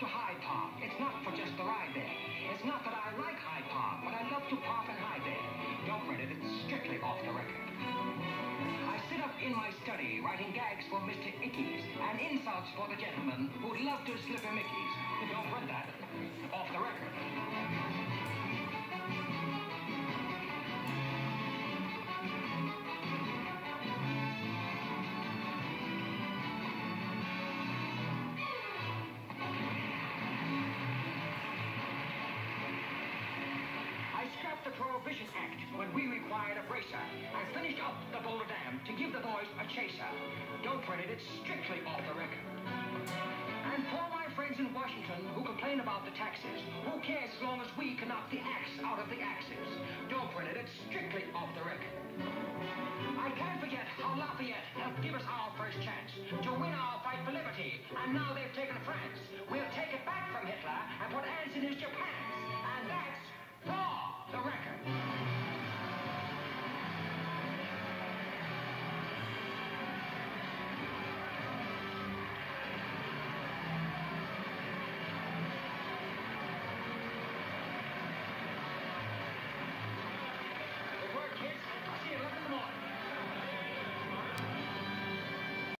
To Hyde Park. It's not for just the ride there. It's not that I like Hyde Park, but I love to pop and hide there. Don't print it. It's strictly off the record. I sit up in my study writing gags for Mr. Ickes and insults for the gentleman who'd love to slip a Mickey's. Don't print that. Off the record. Prohibition Act when we required a bracer I finished up the Boulder Dam to give the boys a chaser. Don't print it, it's strictly off the record. And for my friends in Washington who complain about the taxes, who cares as long as we can knock the axe out of the axes? Don't print it, it's strictly off the record. I can't forget how Lafayette helped give us our first chance to win our fight for liberty, and now they've taken France. We'll